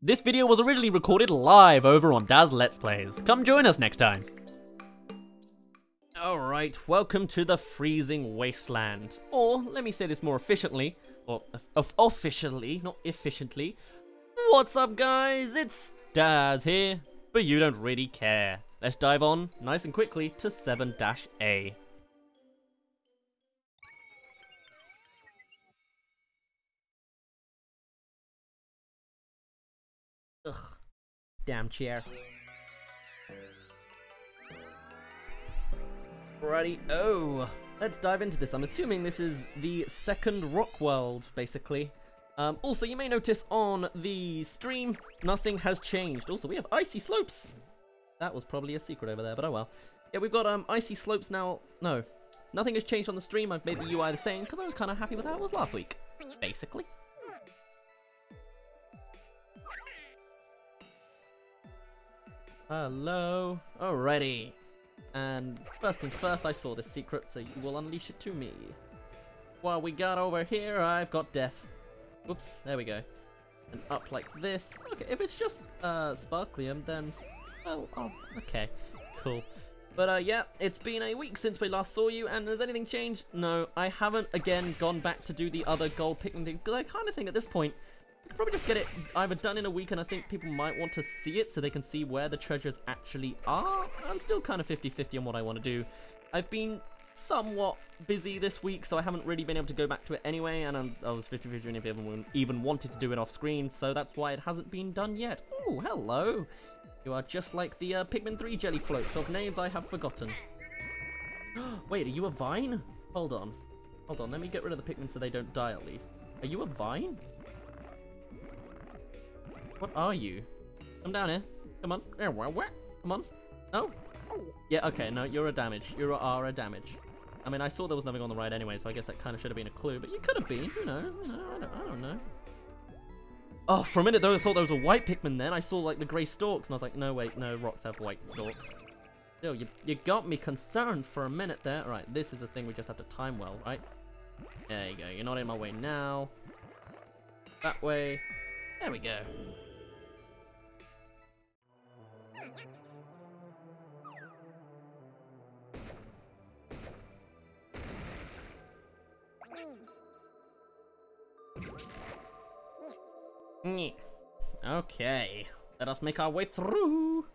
This video was originally recorded live over on Dazz Let's Plays. Come join us next time. Alright, welcome to the freezing wasteland. Or, let me say this more efficiently, or of officially, not efficiently. What's up guys, it's Dazz here, but you don't really care. Let's dive on, nice and quickly, to 7-A. Damn chair. Righty, oh. Let's dive into this. I'm assuming this is the second rock world, basically. Um, also, you may notice on the stream, nothing has changed. Also, we have icy slopes. That was probably a secret over there, but oh well. Yeah, we've got um, icy slopes now. No, nothing has changed on the stream. I've made the UI the same because I was kind of happy with how it was last week, basically. Hello. Alrighty. And first things first, I saw this secret, so you will unleash it to me. What we got over here, I've got death. Whoops, there we go. And up like this. Okay, if it's just uh, Sparklium, then, well, oh, okay, cool. But uh, yeah, it's been a week since we last saw you, and has anything changed? No, I haven't, again, gone back to do the other gold picking thing, because I kind of think at this point, probably just get it either done in a week and I think people might want to see it so they can see where the treasures actually are. I'm still kind of 50-50 on what I want to do. I've been somewhat busy this week, so I haven't really been able to go back to it anyway, and I'm, i was 50-50 if everyone even wanted to do it off screen, so that's why it hasn't been done yet. Oh, hello! You are just like the uh, Pikmin 3 jelly floats of names I have forgotten. Wait, are you a vine? Hold on. Hold on, let me get rid of the Pikmin so they don't die at least. Are you a vine? What are you? Come down here. Come on. Come on. No? Yeah, okay, no, you're a damage. You are a damage. I mean, I saw there was nothing on the right anyway, so I guess that kind of should have been a clue, but you could have been. Who knows? No, I, don't, I don't know. Oh, for a minute though, I thought there was a white Pikmin then. I saw like the grey stalks, and I was like, no, wait, no, rocks have white stalks. Still, you, you got me concerned for a minute there. Right, this is a thing we just have to time well, right? There you go. You're not in my way now. That way. There we go. Okay, let us make our way through.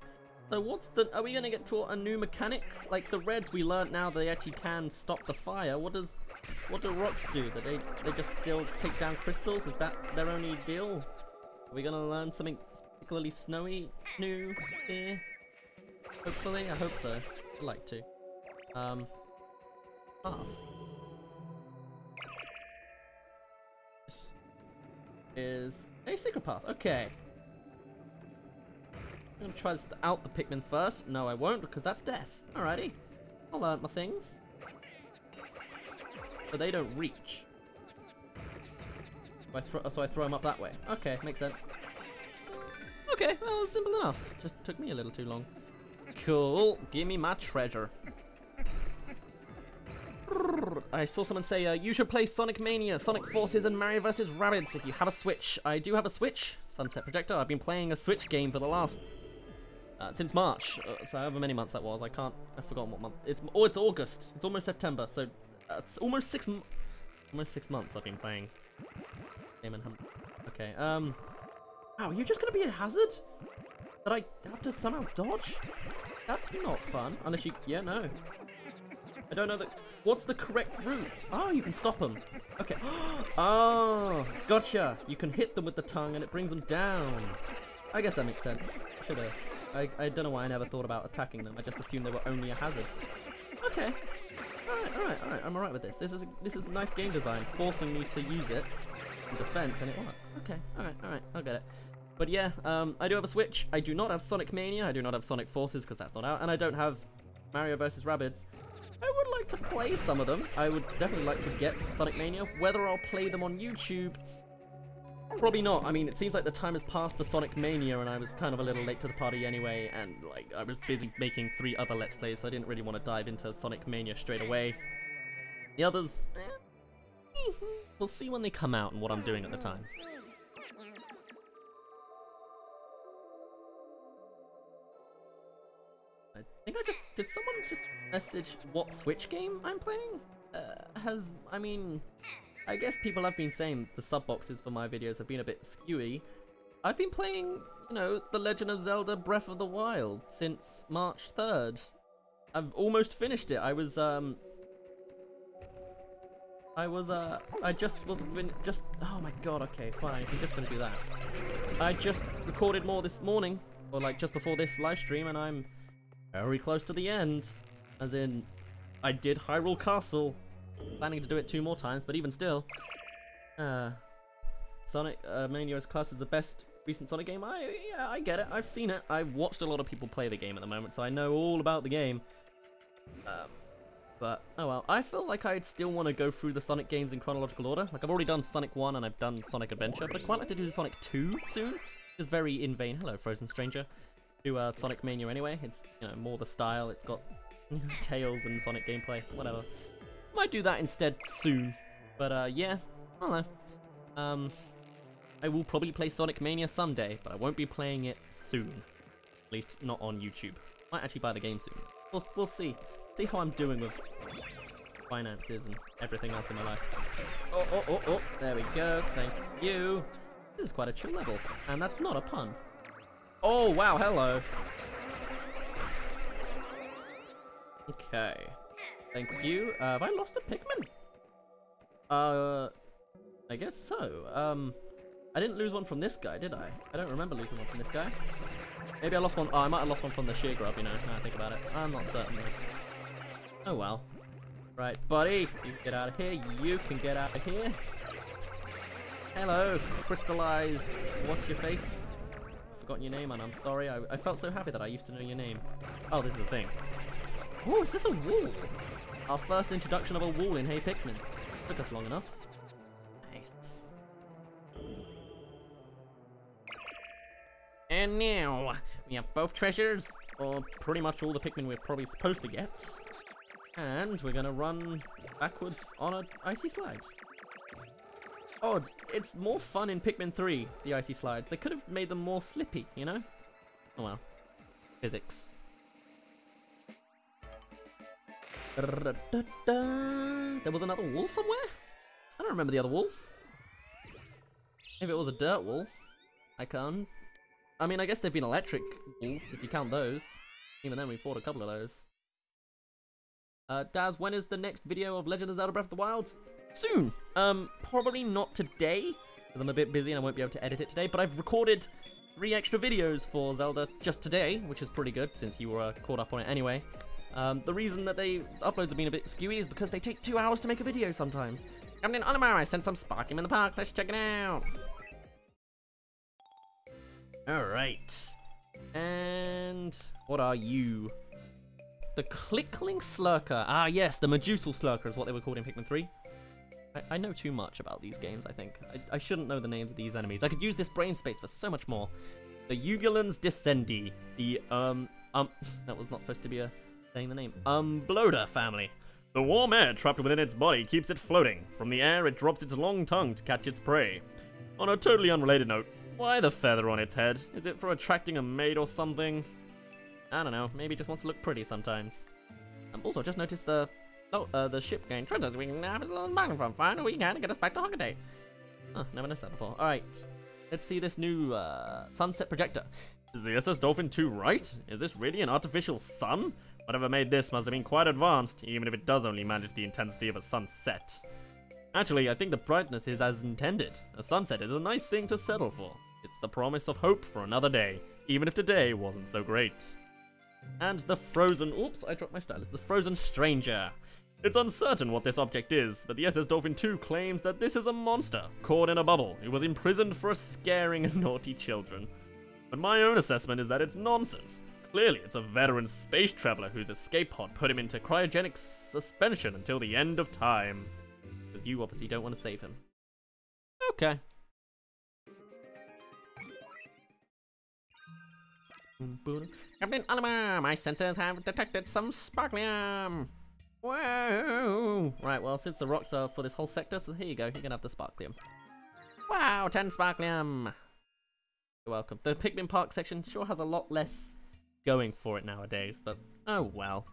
So what's the, are we gonna get to a new mechanic? Like the reds we learned now they actually can stop the fire. What does, what do rocks do? Do they, they just still take down crystals? Is that their only deal? Are we gonna learn something particularly snowy new here? Hopefully, I hope so. I'd like to. Um, path. Is a secret path. Okay. I'm gonna try this out the Pikmin first. No, I won't because that's death. Alrighty. I'll learn my things. But they don't reach. So I, throw, so I throw them up that way. Okay, makes sense. Okay, well, simple enough. Just took me a little too long. Cool. Give me my treasure. I saw someone say, uh, you should play Sonic Mania, Sonic Forces, and Mario vs. Rabbids if you have a Switch. I do have a Switch, Sunset Projector. I've been playing a Switch game for the last... Uh, since March, uh, so however many months that was. I can't... I've forgotten what month. It's Oh, it's August. It's almost September, so... Uh, it's almost six... Almost six months I've been playing. And Okay, um... Wow, you're just gonna be a hazard? That I have to somehow dodge? That's not fun. Unless you... Yeah, no. I don't know that... What's the correct route? Oh, you can stop them. Okay. Oh, gotcha. You can hit them with the tongue and it brings them down. I guess that makes sense. Should've. I, I don't know why I never thought about attacking them. I just assumed they were only a hazard. Okay. Alright, alright, alright. I'm alright with this. This is this is nice game design, forcing me to use it in defense, and it works. Okay, alright, alright. I'll get it. But yeah, um, I do have a Switch. I do not have Sonic Mania. I do not have Sonic Forces because that's not out. And I don't have Mario vs. Rabbids. I would like to play some of them. I would definitely like to get Sonic Mania. Whether I'll play them on YouTube, probably not. I mean, it seems like the time has passed for Sonic Mania, and I was kind of a little late to the party anyway, and like I was busy making three other Let's Plays, so I didn't really want to dive into Sonic Mania straight away. The others, eh, we'll see when they come out and what I'm doing at the time. I think I just did someone just message what Switch game I'm playing? Uh, has I mean, I guess people have been saying the sub boxes for my videos have been a bit skewy. I've been playing, you know, The Legend of Zelda Breath of the Wild since March 3rd. I've almost finished it. I was um I was, uh, I just was just, oh my god, okay, fine, I'm just gonna do that. I just recorded more this morning, or like just before this live stream, and I'm very close to the end. As in, I did Hyrule Castle, planning to do it two more times, but even still. Uh, Sonic uh, Mania's Class is the best recent Sonic game. I, yeah, I get it, I've seen it. I've watched a lot of people play the game at the moment, so I know all about the game. Um, but oh well. I feel like I'd still want to go through the Sonic games in chronological order. Like I've already done Sonic 1 and I've done Sonic Adventure, but I'd quite like to do Sonic 2 soon. Just very in vain. Hello, Frozen Stranger. Do uh, Sonic Mania anyway. It's you know more the style. It's got Tails and Sonic gameplay. Whatever. Might do that instead soon. But uh, yeah, I don't know. Um, I will probably play Sonic Mania someday, but I won't be playing it soon. At least not on YouTube. Might actually buy the game soon. We'll, we'll see see how I'm doing with finances and everything else in my life. Oh, oh, oh, oh, there we go, thank you. This is quite a chill level, and that's not a pun. Oh, wow, hello. Okay, thank you. Uh, have I lost a Pikmin? Uh, I guess so. Um, I didn't lose one from this guy, did I? I don't remember losing one from this guy. Maybe I lost one. Oh, I might have lost one from the Sheargrub, you know, now I think about it. I'm not certain. Oh well. Right, buddy, you can get out of here. You can get out of here. Hello, crystallized. What's your face? Forgotten your name, and I'm sorry. I, I felt so happy that I used to know your name. Oh, this is a thing. Oh, is this a wall? Our first introduction of a wall in Hey Pikmin. Took us long enough. Nice. And now, we have both treasures, or pretty much all the Pikmin we're probably supposed to get. And we're gonna run backwards on an icy slide. Oh, Odd, it's more fun in Pikmin 3, the icy slides. They could have made them more slippy, you know? Oh well. Physics. There was another wall somewhere? I don't remember the other wall. If it was a dirt wall, I can't. I mean, I guess they've been electric walls, if you count those. Even then, we fought a couple of those. Uh, Dazz, when is the next video of Legend of Zelda Breath of the Wild? Soon. Um, probably not today, because I'm a bit busy and I won't be able to edit it today, but I've recorded three extra videos for Zelda just today, which is pretty good since you were uh, caught up on it anyway. Um, the reason that they uploads have been a bit skewy is because they take two hours to make a video sometimes. Coming in Olimar, I sent some Sparking in the park, let's check it out. Alright. And what are you? The Clickling Slurker. Ah, yes, the Medusal Slurker is what they were called in Pikmin 3. I, I know too much about these games, I think. I, I, shouldn't know the names of these enemies. I could use this brain space for so much more. The Ugulans Descendi. The, um, um, that was not supposed to be a saying the name. Umbloda family. The warm air trapped within its body keeps it floating. From the air, it drops its long tongue to catch its prey. On a totally unrelated note, why the feather on its head? Is it for attracting a mate or something? I don't know, maybe just wants to look pretty sometimes. Um, also, just noticed the oh, uh, the ship going, Treasures we can have a little bang from find we can get us back to Holiday. Oh, never noticed that before. Alright, let's see this new uh, sunset projector. Is the SS Dolphin 2 right? Is this really an artificial sun? Whatever made this must have been quite advanced, even if it does only manage the intensity of a sunset. Actually, I think the brightness is as intended. A sunset is a nice thing to settle for. It's the promise of hope for another day, even if today wasn't so great. And the frozen... Oops, I dropped my stylus. The frozen stranger. It's uncertain what this object is, but the SS Dolphin 2 claims that this is a monster, caught in a bubble, who was imprisoned for scaring naughty children. But my own assessment is that it's nonsense. Clearly, it's a veteran space traveler whose escape pod put him into cryogenic suspension until the end of time. Because you obviously don't want to save him. Okay. Captain Olimar, my sensors have detected some sparklium. Whoa! Right, well, since the rocks are for this whole sector, so here you go. You can have the sparklium. Wow, 10 sparklium. You're welcome. The Pikmin Park section sure has a lot less going for it nowadays, but oh well.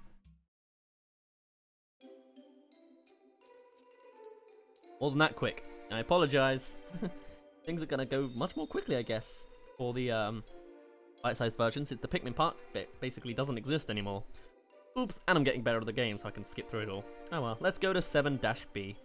Wasn't that quick. I apologize. Things are gonna go much more quickly, I guess, for the um, bite-sized versions. It's the Pikmin part basically doesn't exist anymore. Oops, and I'm getting better at the game, so I can skip through it all. Oh well, let's go to 7-B.